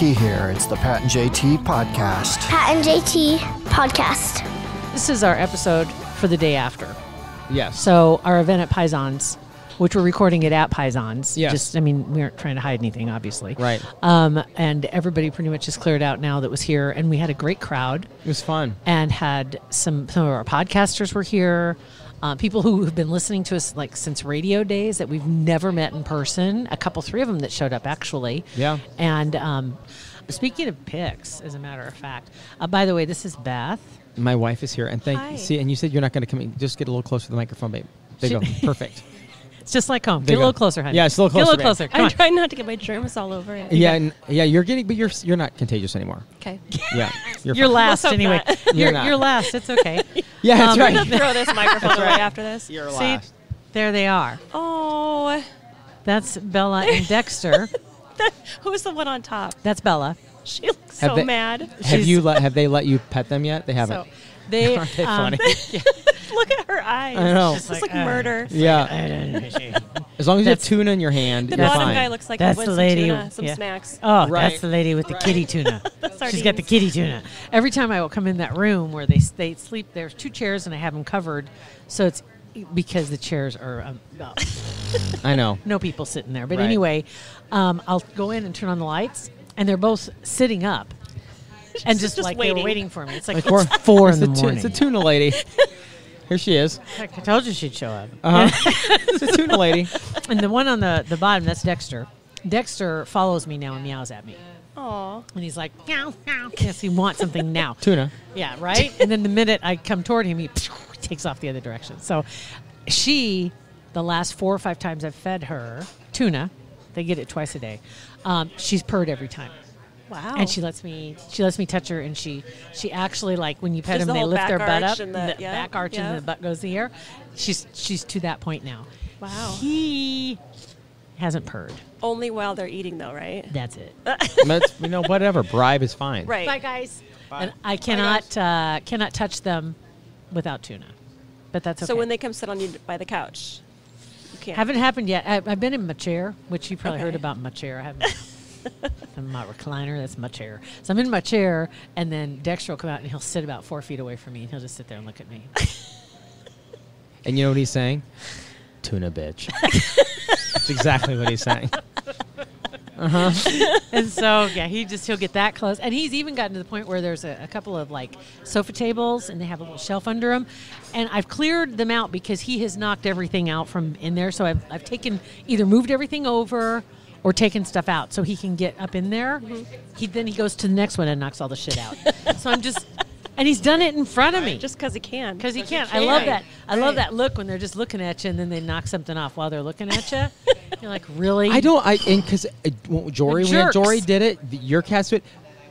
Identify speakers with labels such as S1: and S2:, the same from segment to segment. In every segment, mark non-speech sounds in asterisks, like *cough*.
S1: Becky here. It's the Pat and JT podcast.
S2: Pat and JT podcast.
S3: This is our episode for the day after.
S4: Yes.
S3: So our event at Paisans, which we're recording it at Paisans.
S4: Yes.
S3: Just, I mean, we aren't trying to hide anything, obviously.
S4: Right.
S3: Um, and everybody pretty much is cleared out now that was here, and we had a great crowd,
S4: it was fun.
S3: and had some some of our podcasters were here. Uh, people who have been listening to us like since radio days that we've never met in person. A couple, three of them that showed up actually.
S4: Yeah.
S3: And um, speaking of pics, as a matter of fact, uh, by the way, this is Beth.
S4: My wife is here, and thank
S5: Hi.
S4: see. And you said you're not going to come in. Just get a little closer to the microphone, babe. There you go. Perfect. *laughs*
S3: It's just like home.
S4: There
S3: Get a little
S4: go.
S3: closer, honey.
S4: Yeah, it's a little closer.
S3: Get a
S4: closer,
S3: little
S4: babe.
S3: closer. Come
S5: I'm
S3: on.
S5: trying not to get my germs all over it.
S4: yeah, and, yeah. You're getting, but you're you're not contagious anymore.
S5: Okay. *laughs*
S4: Yeah. You're,
S3: You're
S4: fine.
S3: last
S5: hope
S3: anyway.
S5: not. *laughs*
S3: You're,
S4: You're not.
S3: you're last. It's okay. *laughs*
S4: Yeah, that's
S3: Um,
S4: right.
S5: I'm gonna throw this microphone away after this.
S4: You're
S3: See?
S4: last.
S3: there they are.
S5: Oh,
S3: That's Bella and Dexter.
S5: who's the one on top?
S3: That's Bella.
S5: She looks
S4: Have
S5: so
S4: they-
S5: mad.
S4: Have
S3: She's-
S4: you let Have they let you pet them yet? They haven't.
S3: So they,
S4: Aren't they
S3: um,
S4: funny? *laughs*
S5: Look at her eyes.
S4: I know.
S5: It's
S3: Like,
S5: like,
S3: uh,
S5: murder.
S4: yeah. As long as you have tuna in your hand,
S5: The
S4: you're
S5: bottom
S4: fine.
S5: guy looks like
S3: That's
S5: he
S3: the lady
S5: some tuna, some
S3: yeah.
S5: snacks.
S3: Oh,
S4: Right.
S3: that's the lady with the kitty tuna. *laughs* She's got the kitty tuna. Every time I will come in that room where they they sleep, there's two chairs and I have them covered, so it's because the chairs are um, well, *laughs*
S4: I know.
S3: no people sitting there. But
S4: Right.
S3: anyway, um, I'll go in and turn on the lights, and they're both sitting up, and just,
S5: just
S3: like they were
S5: waiting.
S3: waiting for me. It's like,
S4: Like
S3: it's
S4: we're
S3: four in the
S4: tu-
S3: morning.
S4: It's a tuna lady. Here she is.
S3: Heck, I told you she'd show up.
S4: Uh-huh. *laughs* it's a tuna lady.
S3: And the one on the, the bottom, that's Dexter. Dexter follows me now and meows at me.
S5: Aw.
S3: And he's like, meow, meow. Yes, he wants something now. *laughs*
S4: Tuna.
S3: Yeah, right? and then the minute I come toward him, he *laughs* takes off the other direction. So she, the last four or five times I've fed her tuna, they get it twice a day, um, she's purred every time.
S5: Wow.
S3: And she lets me she lets me touch her and she she actually like when you pet
S5: Does
S3: them
S5: the
S3: they lift their butt up
S5: and the-
S3: the
S5: yeah,
S3: back arch
S5: yeah.
S3: and the butt goes in the air. She's she's to that point now.
S5: Wow.
S3: He hasn't purred.
S5: Only while they're eating, though, right?
S3: That's it. *laughs*
S4: But, you know, whatever. Bribe is fine.
S5: Right.
S3: Bye guys. And I cannot uh, cannot touch them without tuna. But that's okay.
S5: So when they come sit on you by the couch, you can't.
S3: haven't happened yet. I, I've been in my chair, which you probably heard about my chair. I haven't. *laughs* *laughs* I'm my recliner. That's my chair. So I'm in my chair, and then Dexter will come out and he'll sit about four feet away from me, and he'll just sit there and look at me. *laughs*
S4: And you know what he's saying? Tuna bitch. *laughs* That's exactly what he's saying. Uh huh.
S3: and so yeah, he just he'll get that close, and he's even gotten to the point where there's a, a couple of like sofa tables, and they have a little shelf under them, and I've cleared them out because he has knocked everything out from in there. So I've I've taken either moved everything over. Or taking stuff out so he can get up in there. He then he goes to the next one and knocks all the shit out. so I'm just, *laughs* and he's done it in front of me
S5: Just because he can.
S3: because he can't. I love
S5: can.
S3: that. I love that look when they're just looking at you and then they knock something off while they're looking at you. *laughs* You're like, really?
S4: I don't. I and because uh, Jory, when. Jory did it, the- your cats did.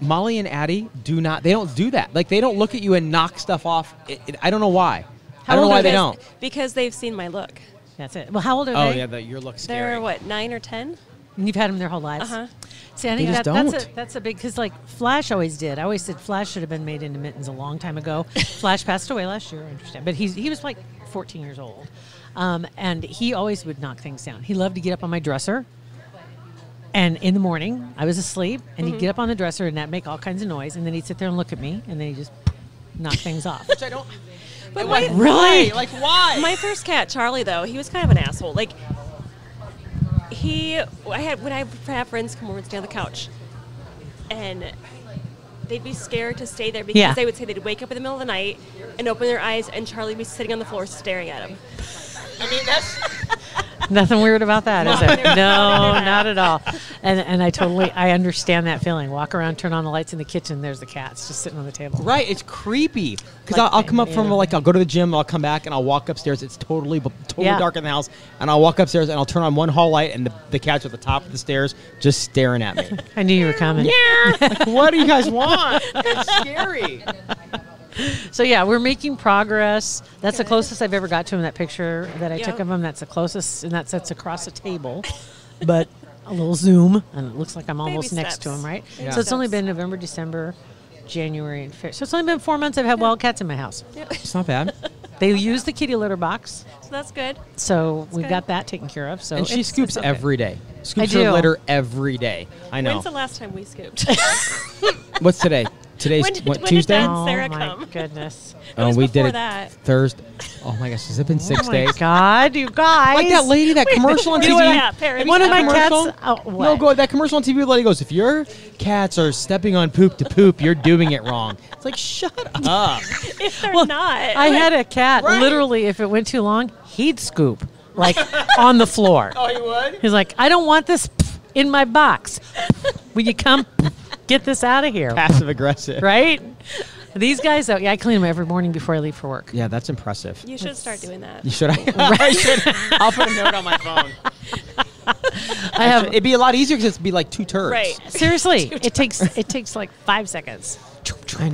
S4: Molly and Addie do not. They don't do that. Like they don't look at you and knock stuff off. It, it- I don't know why.
S3: How
S4: I don't know why they
S3: they?
S4: don't.
S5: Because they've seen my look.
S3: That's it. Well, how old are
S4: Oh
S3: they?
S4: Oh yeah, the, your look's scary.
S5: They're what, nine or ten?
S3: And you've had them their whole lives.
S5: Uh-huh.
S3: See, I
S4: They
S3: think
S4: just
S3: that, that's
S4: don't.
S3: a that's a big because like Flash always did. I always said Flash should have been made into mittens a long time ago. *laughs* Flash passed away last year, I understand, but he's he was like 14 years old, um, and he always would knock things down. He loved to get up on my dresser. And in the morning, I was asleep, and
S5: Mm-hmm.
S3: he'd get up on the dresser and that make all kinds of noise, and then he'd sit there and look at me, and then he just knock things off.
S4: Which I don't. *laughs*
S5: But
S4: like,
S5: my,
S3: Really?
S4: why? Like why?
S5: my first cat, Charlie, though, he was kind of an asshole. Like, he, I had, when I have friends come over and stay on the couch, and they'd be scared to stay there because
S3: Yeah.
S5: they would say they'd wake up in the middle of the night and open their eyes, and Charlie would be sitting on the floor staring at him.
S4: I mean that's. *laughs*
S3: Nothing weird about that, is it? *laughs* No, not at all. And and I totally I understand that feeling. Walk around, turn on the lights in the kitchen. There's the cats just sitting on the table.
S4: Right, it's creepy because
S3: Like,
S4: I'll, I'll come up from
S3: yeah.
S4: like I'll go to the gym, I'll come back, and I'll walk upstairs. It's totally bu- totally
S3: Yeah.
S4: dark in the house, and I'll walk upstairs and I'll turn on one hall light, and the, the cats are at the top of the stairs just staring at me. *laughs*
S3: I knew you were coming.
S4: like, what do you guys want? It's scary. *laughs*
S3: So yeah, we're making progress. That's the closest I've ever got to him. That picture that I took of him. That's the closest, and that sits across a table. But a little zoom, and it looks like I'm almost next to him, right?
S5: Baby
S3: So it's only been November, December, January, and February. So it's only been four months I've had wildcats in my house. *laughs*
S4: It's not bad.
S3: They use the kitty litter box,
S5: So that's good.
S3: so we
S5: good.
S3: got that taken care of. So
S4: and she
S3: it's-
S4: scoops
S3: it's okay.
S4: every day. Scoops
S3: I
S4: her litter every day. I know.
S5: When's the last time we scooped? *laughs*
S4: What's today? Today's
S5: When did-
S4: what,
S5: when did
S4: Tuesday.
S5: Dad-
S3: Oh
S5: Sarah
S3: my
S5: come?
S3: goodness! *laughs*
S5: It oh, was
S4: oh, we did
S5: before
S4: it
S5: that.
S4: Thursday. Oh my gosh, has it been oh six
S3: oh
S4: days?
S3: my God, you guys!
S4: Like that lady, that commercial on TV.
S5: Yeah, parody
S3: One of my cats. Uh, oh,
S4: No, go that commercial on TV. where The lady goes, "If your cats are stepping on poop to poop, you're doing it wrong." It's like, shut *laughs* up.
S5: If they're
S3: Well,
S5: not,
S3: I had a cat.
S4: Right.
S3: Literally, if it went too long, he'd scoop like *laughs* on the floor.
S4: oh, he would?
S3: He's like, I don't want this in my box. Will you come get this out of here?
S4: Passive aggressive.
S3: Right? These guys, though, yeah, I clean them every morning before I leave for work.
S4: Yeah, that's impressive.
S5: You should start doing that.
S4: You should. *laughs* *laughs* I should. I'll put a note on my phone.
S3: I have
S4: It'd be a lot easier because it'd be like two turds.
S5: Right.
S3: seriously. *laughs* It takes it takes like five seconds.
S4: I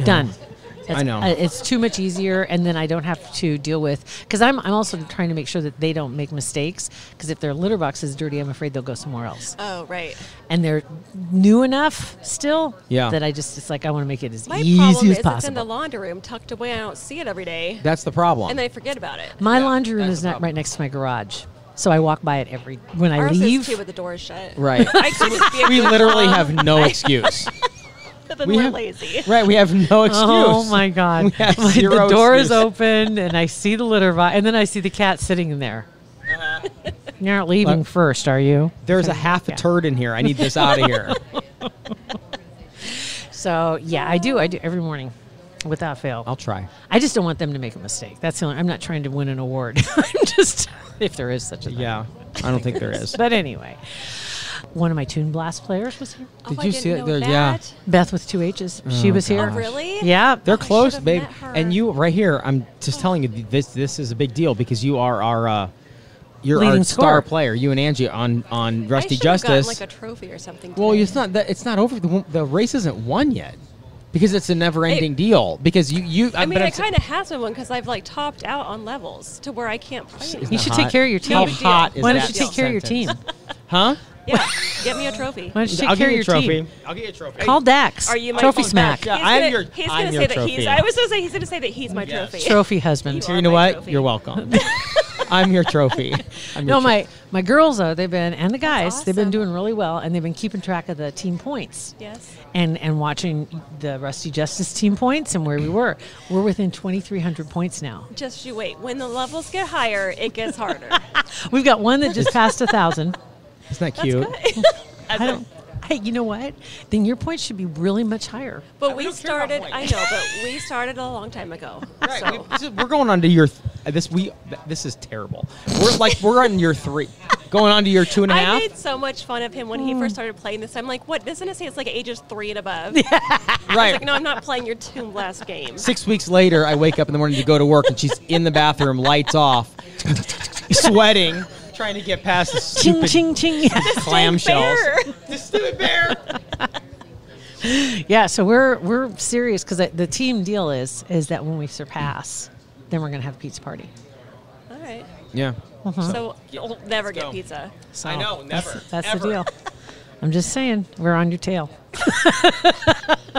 S4: know.
S3: Done.
S4: I know.
S3: uh, it's too much easier, and then I don't have to deal with because I'm I'm also trying to make sure that they don't make mistakes. Because if their litter box is dirty, I'm afraid they'll go somewhere else.
S5: Oh, right.
S3: And they're new enough still
S4: Yeah.
S3: that I just it's like I want to make it as
S5: My
S3: easy
S5: problem
S3: as
S5: is it's in the laundry room, tucked away. I don't see it every day,
S4: That's the problem.
S5: and then I forget about it.
S3: my laundry room is not right next to my garage, so I walk by it every when I
S5: Ours
S3: leave.
S5: is too, with the door shut.
S4: right. *laughs*
S5: I could just be a
S4: we literally have no *laughs* excuse.
S5: But *laughs* then
S4: we
S5: we're
S4: have-
S5: lazy. *laughs*
S4: right. We have no oh excuse.
S3: Oh my god! *laughs*
S4: We have
S3: My-
S4: zero
S3: the door is open, and I see the litter box, and then I see the cat sitting in there. Uh-huh. You aren't leaving
S4: Look.
S3: first, are you?
S4: There's a half a
S3: Yeah.
S4: turd in here. I need this out of here.
S3: So yeah, I do. I do every morning, without fail.
S4: I'll try.
S3: I just don't want them to make a mistake. That's the only. I'm not trying to win an award. I'm just if there is such a thing.
S4: Yeah. I don't think there is.
S3: But anyway, one of my Toon Blast players was here.
S5: Oh,
S4: Did
S5: I
S4: you
S5: didn't
S4: see it?
S5: know
S4: There- yeah.
S3: Beth with two H's. she
S4: Oh,
S3: was here.
S4: gosh.
S5: Really?
S3: Yeah.
S4: They're
S5: Oh,
S4: close, babe. And you right here, I'm just telling you this this is a big deal because you are our uh you're our
S3: Leading
S4: star
S3: scorer.
S4: player. You and Angie on on
S5: I
S4: Rusty
S5: should've gotten,
S4: Justice.
S5: like a trophy or something.
S4: well, it's not that it's not over. The, the race isn't won yet because it's a never-ending deal. Because you you
S5: I mean,
S4: I'm
S5: it kind of has been one because I've like topped out on levels to where I can't play.
S3: You should
S4: hot.
S3: take care of your team.
S4: How
S5: No big deal.
S4: hot is
S3: Why don't you take care of your team?
S4: Huh?
S5: Yeah, get me a trophy.
S3: Why don't you take
S4: I'll
S3: care
S4: give
S3: of
S4: you
S3: your
S4: a trophy.
S3: team?
S4: I'll get you a trophy.
S3: Call Dax.
S5: Are you my
S3: trophy
S5: oh,
S3: smack?
S4: Yeah,
S5: He's
S4: I'm
S5: gonna,
S4: your-
S5: he's
S4: I'm
S5: gonna
S4: your
S5: say that
S4: trophy.
S5: he's. I was gonna say he's gonna say that he's my
S4: Yes.
S5: trophy.
S3: Trophy husband.
S5: You
S4: So
S5: are
S4: you know
S5: my
S4: what?
S5: trophy.
S4: You're welcome. *laughs* I'm your trophy. *laughs* I'm
S3: No, my my girls though they've been and the guys they've been
S5: awesome.
S3: doing really well and they've been keeping track of the team points
S5: Yes.
S3: and and watching the Rusty Justice team points and where we were. We're within 2,300 points now.
S5: Just you wait. When the levels get higher, it gets harder. *laughs*
S3: We've got one that just passed a thousand.
S4: Isn't that
S5: That's
S4: cute?
S5: good. *laughs*
S3: I don't. Hey, you know what? Then your points should be really much higher.
S5: But
S4: we
S5: we
S4: don't care about
S5: started. I know, but we started a long time ago. *laughs*
S4: Right,
S5: So
S4: we- this is- we're going on to year. Th- uh, this we. This is terrible. We're like we're on year three, *laughs* going on to year two and a
S5: I
S4: half.
S5: made so much fun of him when he first started playing this. I'm like, what? Doesn't it say it's like ages three and above? I was
S4: right.
S5: like, no, I'm not playing your Toon Blast game.
S4: Six weeks later, I wake up in the morning to go to work, and she's in the bathroom, lights off, sweating, trying to get past the
S3: Ching,
S4: stupid
S3: ching, ching. *laughs*
S4: clamshells.
S5: Bear.
S4: The stupid bear.
S3: yeah, so we're we're serious because the team deal is is that when we surpass, then we're gonna have a pizza party.
S5: All right.
S4: Yeah. Mm-hmm.
S5: So you'll never
S4: go.
S5: get pizza.
S3: So
S4: I know, never,
S3: That's, that's the deal. I'm just saying, we're on your tail.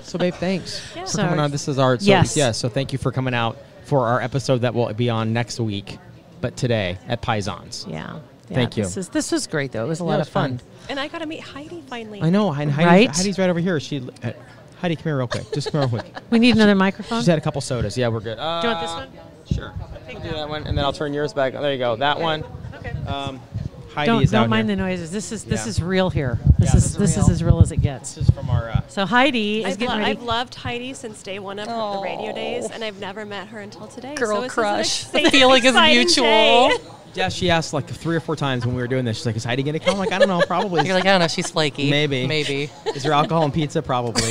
S4: So, babe, thanks *laughs*
S5: Yeah.
S4: for
S3: So-
S4: coming on. This is our so,
S3: Yes.
S4: yeah. So, thank you for coming out for our episode that will be on next week, but today at Paisans.
S3: Yeah. yeah
S4: Thank you.
S3: This, is, this was great though. It was a
S4: Yeah,
S3: lot
S4: it
S3: of fun.
S4: fun.
S5: And I got to meet Heidi finally.
S4: I know. And Heidi's
S3: Right?
S4: Heidi's right over here. She. Uh, Heidi, come here real quick. Just come here real quick. *laughs*
S3: We need another microphone.
S4: She's had a couple sodas. Yeah, we're good. Uh,
S3: Do you want this one?
S4: Sure. I'll do that one, and then I'll turn yours back. There you go. That one.
S3: Okay.
S4: Um, Heidi
S3: Don't
S4: is
S3: don't
S4: out
S3: mind
S4: here.
S3: the noises. This is this
S4: Yeah.
S3: is real here. This
S4: Yeah,
S3: is
S4: this is
S3: is as real as it gets.
S4: This is from our. Uh,
S3: So Heidi is
S5: I've,
S3: getting
S5: lo-
S3: ready.
S5: I've loved Heidi since day one of her, the radio days, and I've never met her until today.
S6: Girl
S5: so
S6: crush. The feeling is mutual.
S5: day.
S4: yeah, she asked like three or four times when we were doing this. She's like, "Is Heidi gonna come?" I'm like, "I don't know. Probably."
S6: You're like, I don't know she's flaky.
S4: Maybe.
S6: Maybe.
S4: Is there alcohol and pizza? Probably. *laughs*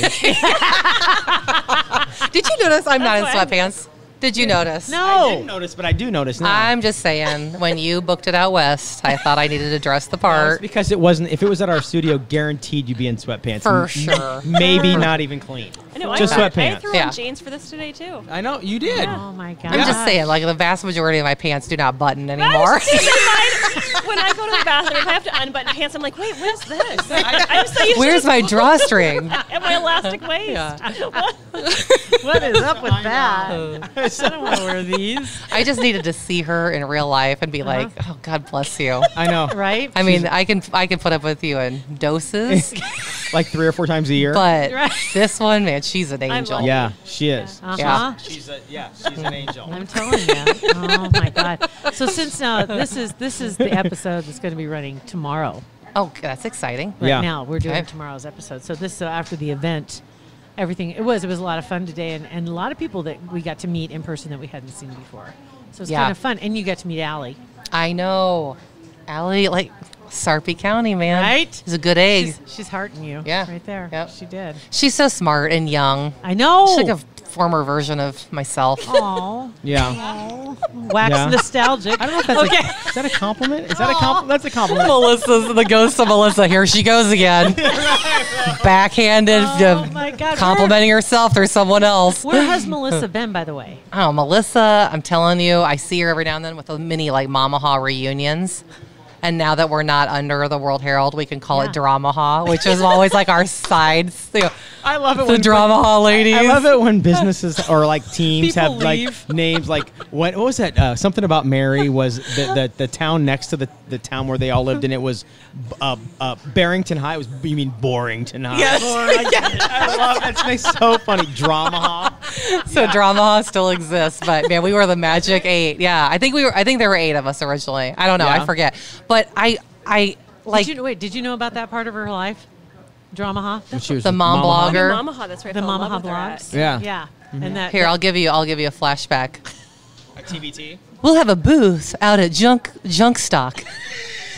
S6: Did you notice I'm not in
S5: That's I'm-
S6: sweatpants? Did you notice?
S3: no.
S4: I didn't notice, but I do notice now.
S6: I'm just saying, when you booked it out west, I thought I needed to dress the
S4: That was
S6: part.
S4: because it wasn't. If it was at our studio, guaranteed you'd be in sweatpants.
S6: For
S4: M-
S6: sure.
S4: Maybe not even clean.
S5: I know.
S4: Just
S5: I, I
S4: sweatpants.
S5: threw
S6: Yeah.
S5: on jeans for this today too.
S4: I know you did.
S3: Oh my god.
S6: I'm just saying, like the vast majority of my pants do not button anymore. *laughs*
S5: when I go to the bathroom, if I have to unbutton pants, I'm like, wait, where's this? *laughs* I, I'm so used
S6: Where's
S5: to
S6: my drawstring? *laughs*
S5: and my elastic *laughs* waist.
S6: Yeah.
S3: What is up with that? I don't want to wear these.
S6: I just needed to see her in real life and be uh-huh. like, oh, God bless you.
S4: I know.
S3: Right?
S6: I mean, I can I can put up with you in doses,
S4: Like three or four times a year.
S6: but
S3: Right. *laughs*
S6: this one, man, she's an angel.
S4: yeah, she is.
S3: Uh-huh.
S6: Yeah.
S4: She's a yeah, she's an angel.
S3: I'm telling you. Oh my god. So since now this is this is the episode that's going to be running tomorrow.
S6: Oh, that's exciting.
S3: Right
S4: Yeah.
S3: now we're doing
S6: Okay.
S3: tomorrow's episode. So this so after the event, everything it was it was a lot of fun today, and, and a lot of people that we got to meet in person that we hadn't seen before. So it's
S6: Yeah.
S3: kind of fun, and you got to meet Allie,
S6: I know. Allie, like Sarpy County, man.
S3: Right?
S6: She's a good egg.
S3: She's, she's hearting you.
S6: Yeah.
S3: right there.
S6: Yep.
S3: She did.
S6: She's so smart and young.
S3: I know.
S6: She's like a former version of myself.
S3: Aw. *laughs*
S4: Yeah.
S3: wax
S4: Yeah.
S3: nostalgic.
S4: I don't know if that's
S3: okay.
S4: a, is that a compliment? Is that a compliment? That's a compliment.
S6: Melissa's the ghost of Melissa. Here she goes again. *laughs* Backhanded,
S3: Oh
S6: uh,
S3: my God,
S6: complimenting herself through someone else.
S3: Where has Melissa been, by the way?
S6: Oh, Melissa, I'm telling you, I see her every now and then with the mini like Mamaha reunions. And now that we're not under the World Herald, we can call
S3: Yeah.
S6: it Dramaha, which is *laughs* always like our side. You know,
S4: I love it
S6: the
S4: when
S6: Dramaha ladies.
S4: I love it when businesses *laughs* or like teams
S3: People
S4: have like names like what, what was that? Uh, something about Mary was the, the the town next to the, the town where they all lived, and it was uh, uh, Barrington High. It was you mean Borington High?
S6: Yes. *laughs*
S4: I love that. It's so funny. Drama. *laughs*
S6: So Dramaha still exists, but man, we were the magic eight. Yeah, I think we were. I think there were eight of us originally. I don't know.
S4: Yeah.
S6: I forget. But I, I like
S3: did you wait? Did you know about that part of her life? Drama, huh?
S4: She was
S6: The mom
S4: Mama.
S6: blogger.
S5: Mamaha, that's right.
S3: The
S5: fell in
S3: Mama
S5: love with her
S3: blogs.
S5: at.
S4: Yeah.
S3: Yeah. Mm-hmm. And that
S6: here. I'll give you. I'll give you a flashback.
S4: a TBT.
S6: We'll have a booth out at Junk Junkstock.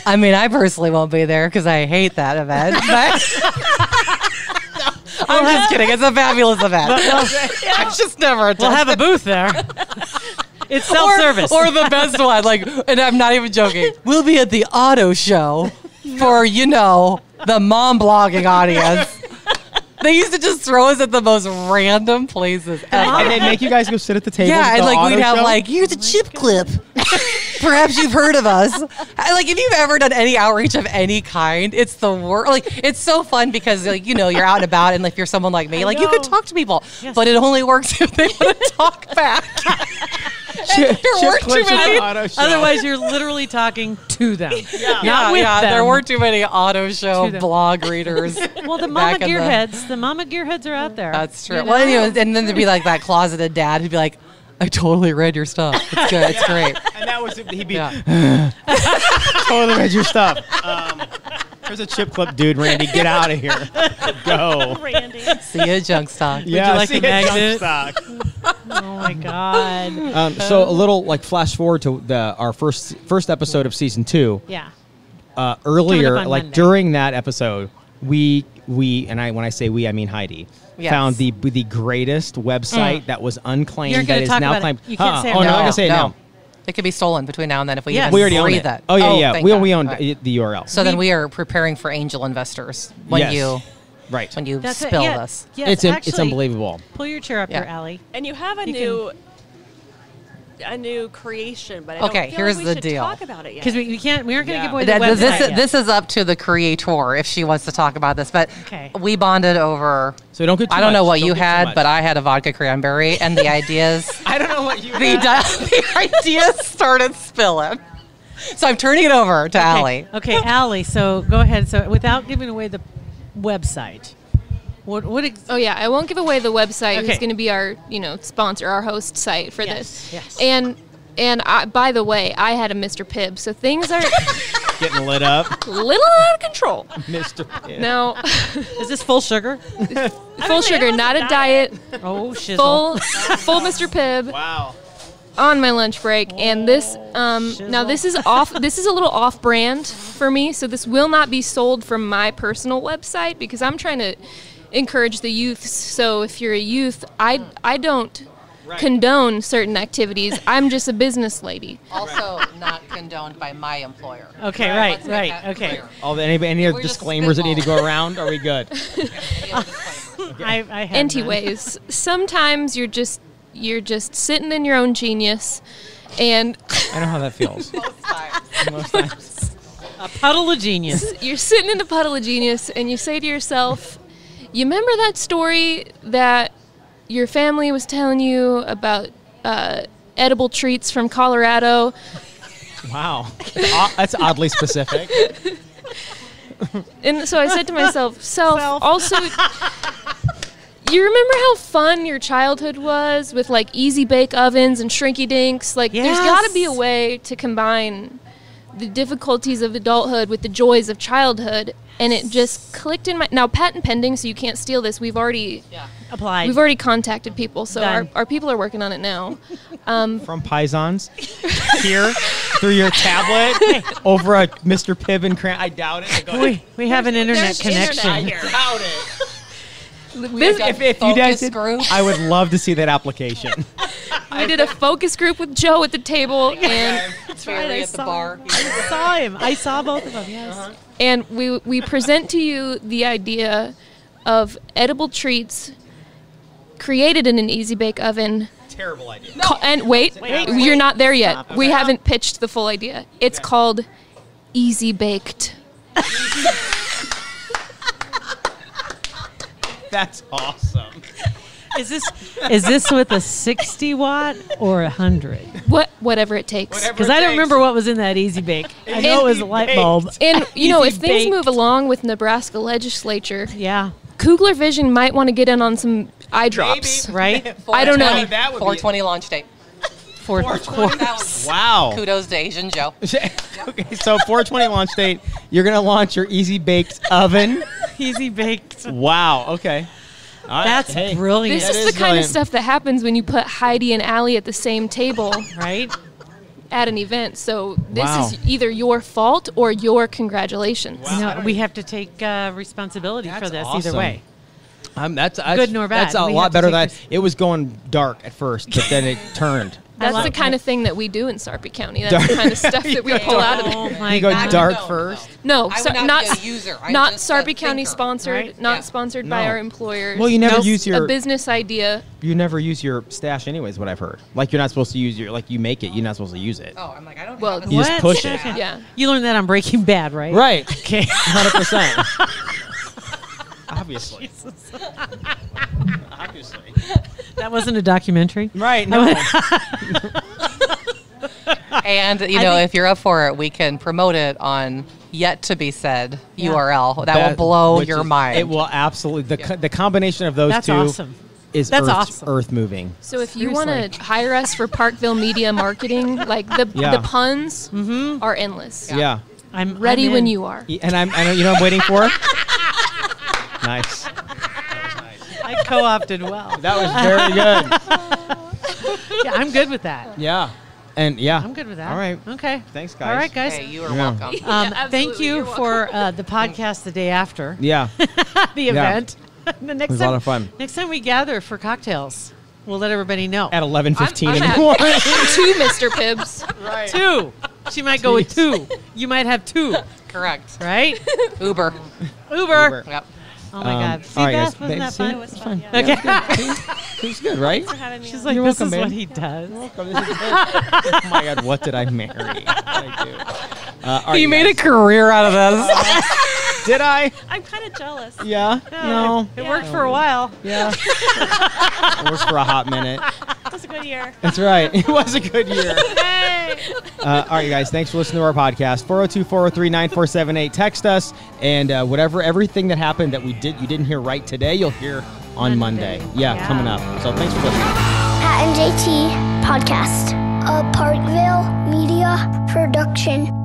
S6: I mean, I personally won't be there because I hate that event. But *laughs* I'm just kidding. It's a fabulous event. *laughs* I've just never
S3: we'll have a booth there. it's self-service.
S6: Or, or the best one, like, and I'm not even joking. We'll be at the auto show for you know the mom blogging audience. They used to just throw us at the most random places ever.
S4: And they make you guys go sit at the table.
S6: Yeah,
S4: at
S6: and like we'd have
S4: show?
S6: like here's a chip clip. *laughs* Perhaps you've heard of us. I- Like if you've ever done any outreach of any kind, it's the worst. Like it's so fun because like you know you're out and about, and if you're someone like me, like you can talk to people,
S3: Yes.
S6: but it only works *laughs* if they want to talk back. *laughs*
S4: Chip- *laughs*
S6: there weren't too
S4: clips at the
S6: many-
S3: Otherwise, you're literally talking to them.
S6: yeah,
S3: Not with
S6: yeah. There weren't too many auto show blog readers. *laughs*
S3: Well, the mama
S6: back in the-
S3: gearheads, the mama gearheads are out there.
S6: That's true.
S3: You
S6: Well,
S3: know?
S6: anyway, and then there'd be like that closeted dad who'd be like, "I totally read your stuff. It's good. It's great."
S4: and that was he'd be
S6: Yeah. *laughs*
S4: totally read your stuff. Um, there's a chip clip, dude. Randy, get out of here. Go.
S5: Randy.
S6: See you, Junkstock.
S4: Yeah,
S3: like
S4: see
S3: a magnet?
S4: Junkstock.
S3: oh my god.
S4: Um, so a little like flash forward to the our first first episode of season two.
S3: Yeah.
S4: Uh, earlier, like
S3: Monday.
S4: during that episode, we we and I when I say we, I mean Heidi.
S6: Yes.
S4: Found the the greatest website that was unclaimed
S3: You're
S4: that
S3: gonna
S4: is now
S3: about it.
S4: claimed.
S3: You can't
S4: Huh.
S3: say it
S4: Oh no. I'm not gonna say it now.
S6: It could be stolen between now and then if we
S3: Yes.
S6: even
S4: We already own
S6: breathe
S4: it.
S6: that.
S4: Oh yeah, oh,
S6: yeah.
S4: We
S6: God.
S4: we own
S6: All right.
S4: the URL.
S6: So then we are preparing for angel investors when
S4: Yes.
S6: you
S4: right.
S6: when you
S3: That's it.
S6: spill
S3: Yeah.
S6: this.
S3: Yes,
S4: it's it's unbelievable.
S3: Pull your chair up
S6: Yeah.
S3: here, Allie.
S5: And you have a
S3: You
S5: new a new creation, but I
S6: Okay,
S5: don't feel
S6: here's
S5: like we
S6: the deal.
S5: talk about it.
S3: Because we, we can't, we aren't going to
S4: Yeah.
S3: give away
S6: That-
S3: the
S6: this,
S3: yet.
S6: this is up to the creator if she wants to talk about this. But
S3: Okay.
S6: we bonded over.
S4: So don't get. Too
S6: I don't know what
S4: Don't
S6: you had, but I had a vodka cranberry, and the ideas *laughs*
S4: I don't know what you. *laughs*
S6: the, di- *laughs* the ideas started spilling. So I'm turning it over to Allie.
S3: Okay, Allie. So go ahead. So without giving away the website, what what? Ex-
S7: Oh yeah, I won't give away the website.
S3: Okay.
S7: Who's going to be our you know sponsor, our host site for
S3: Yes,
S7: this?
S3: yes.
S7: And and I, by the way, I had a Mr. Pibb, so things are *laughs*
S4: getting lit up,
S7: a little out of control.
S4: Mister. Pibb.
S7: Now,
S3: is this full sugar? *laughs*
S7: full sugar, not a diet.
S3: Oh, shizzle.
S7: Full full Mr. Pibb
S4: Wow.
S7: on my lunch break, and this um now this is off. This is a little off brand for me, so this will not be sold from my personal website because I'm trying to encourage the youth. So if you're a youth, I I don't condone certain activities. I'm just a business lady.
S6: Also, not condoned by my employer.
S3: Okay, right,
S6: Let's make
S3: right,
S6: that
S3: okay.
S6: clear.
S4: All the any any other
S6: We're just
S4: disclaimers that need to go around? Are we good? *laughs*
S3: I, I had
S7: Anyways, sometimes you're just you're just sitting in your own genius, and
S4: I know how that feels. *laughs*
S6: Most times.
S4: Most times.
S3: A puddle of genius.
S7: you're sitting in a puddle of genius and you say to yourself, you remember that story that your family was telling you about uh, edible treats from Colorado?
S4: Wow, *laughs* that's oddly specific.
S7: And so I said to myself, *laughs* self,
S3: Self.
S7: also, *laughs* you remember how fun your childhood was with like easy bake ovens and shrinky dinks? Like, there's got to be a way to combine the difficulties of adulthood with the joys of childhood. And it just clicked in my. Now, patent pending, so you can't steal this. We've already.
S3: Applied.
S7: We've already contacted people, so our,
S3: Done.
S7: our people are working on it now. *laughs* Um,
S4: From Paisans here through your tablet *laughs* over a Mr. Pibb and Cran. I doubt it.
S3: We, we have an internet
S5: There's internet
S3: connection.
S5: here.
S4: doubt it.
S7: This,
S4: If, if you guys
S6: Focus
S4: did,
S6: group.
S4: I would love to see that *laughs* application.
S7: we did a focus group with Joe at the table, *laughs* and
S6: Barry
S3: I
S6: at the bar.
S3: him. I saw him. I saw both of them. Yes. Uh-huh.
S7: and we we present to you the idea of edible treats created in an easy bake oven.
S4: Terrible idea.
S7: Ca- and wait, you're not there yet. We haven't pitched the full idea. It's called easy baked. *laughs* *laughs*
S4: That's awesome.
S3: Is this is this with a 60 watt or a 100?
S7: What whatever it takes.
S4: Whatever.
S3: Because I don't remember what was in that easy bake. I know it was a light bulb.
S7: And you know, if
S3: Easy
S7: things
S3: baked.
S7: move along with Nebraska legislature,
S3: Yeah.
S7: Kugler Vision might want to get in on some eye drops. *laughs*
S3: Right?
S7: I don't know.
S6: 420
S4: That would be-
S6: 420 launch date.
S3: For
S6: That was *laughs*
S4: Wow.
S6: kudos to Asian Joe.
S4: okay, so 420 launch date. You're gonna launch your easy baked oven.
S3: Easy baked.
S4: Wow. Okay. All right,
S3: That's
S4: hey.
S3: brilliant.
S7: This
S4: That
S7: is,
S4: is
S7: the kind
S4: brilliant.
S7: of stuff that happens when you put Heidi and Allie at the same table
S3: right?
S7: at an event. So this
S4: Wow.
S7: is either your fault or your congratulations.
S3: You know, we have to take uh, responsibility for this
S4: awesome.
S3: either way.
S4: Um, that's, that's
S3: Good nor bad.
S4: That's a
S3: We
S4: lot better than
S3: this-
S4: it was going dark at first, but then it turned. *laughs*
S7: That's
S3: love
S7: the
S3: it.
S7: kind of thing that we do in Sarpy County. That's the kind of *laughs* stuff that we pull out of
S3: Oh
S7: it.
S3: my
S4: you go
S3: God.
S4: dark
S6: No, no,
S4: first.
S7: No,
S6: I
S7: so-
S6: would not
S7: not
S6: be a user. I'm
S7: not
S6: just a
S7: Sarpy County
S6: thinker.
S7: sponsored,
S3: Right?
S7: not
S6: Yeah.
S7: sponsored by our employers.
S4: Well, you never
S3: Nope.
S4: use your
S7: a business idea.
S4: you never use your stash anyways. What I've heard, like you're not supposed to use your like you make it. You're not supposed to use it.
S6: Oh, I'm like, I don't
S7: Well,
S6: have a
S4: You just push it.
S7: Yeah.
S3: You learned that on Breaking Bad, right?
S4: Right.
S3: Okay. *laughs*
S4: Hundred percent. *laughs* Obviously. *laughs* Obviously.
S3: that wasn't a documentary.
S4: Right. No. *laughs*
S6: And you know,
S3: think-
S6: if you're up for it, we can promote it on yet to be said
S3: Yeah.
S6: URL. That, will blow your
S4: is-
S6: mind.
S4: It will absolutely. The co- the combination of those
S3: That's
S4: two
S3: awesome.
S4: is
S3: That's
S4: earth,
S3: awesome.
S4: earth moving.
S7: So if you want to hire us for Parkville Media Marketing, like the *laughs*
S4: Yeah.
S7: the puns mm-hmm. are endless.
S4: Yeah.
S3: I'm
S7: Ready
S3: I'm
S7: when you are.
S4: And I'm. I know. You know. what I'm waiting for. Nice.
S3: I co-opted well.
S4: That was very good. *laughs*
S3: yeah, I'm good with that.
S4: Yeah. And yeah.
S3: I'm good with that.
S4: All right.
S3: Okay.
S4: Thanks, guys.
S3: All right, guys.
S6: hey, you are
S4: Yeah.
S6: welcome.
S3: Um,
S7: Yeah,
S3: thank
S7: absolutely.
S3: you
S7: You're
S3: for uh, the podcast the day after
S4: Yeah. *laughs*
S3: the event. *laughs* the next
S4: It was a
S3: time,
S4: lot of fun.
S3: Next time we gather for cocktails, we'll let everybody know.
S4: At 11:15
S7: I'm
S4: in the
S7: at-
S4: morning.
S7: Two Mr. Pibbs.
S3: two. She might go with two. You might have two,
S6: Correct.
S3: right?
S6: Uber.
S3: Uber.
S4: Uber.
S6: Yep.
S3: Oh my
S4: Um,
S3: God. See,
S4: all right,
S3: Beth,
S4: guys.
S3: wasn't that fun?
S4: it was fun.
S3: Okay.
S4: It was good, right?
S5: for having me.
S3: She's
S5: on.
S3: like,
S4: You're
S3: this
S4: welcome,
S3: is what he does.
S4: oh my God, what did I marry? What did I do? Uh, all right,
S6: He
S4: you
S6: made a career out of this. *laughs*
S4: Did I?
S5: I'm kind of jealous.
S4: Yeah. No.
S3: It worked for a while.
S4: Yeah. *laughs* it was for a hot minute.
S5: It was a good year.
S4: That's right. It was a good year. *laughs* Uh, all right, you guys. Thanks for listening to our podcast. 402 403 9478. Text us. And uh, whatever, everything that happened that we did, you didn't hear right today, you'll hear on Monday.
S3: Monday.
S4: Yeah,
S3: Yeah.
S4: coming up. So thanks for listening.
S2: Pat and JT Podcast. A Parkville Media Production.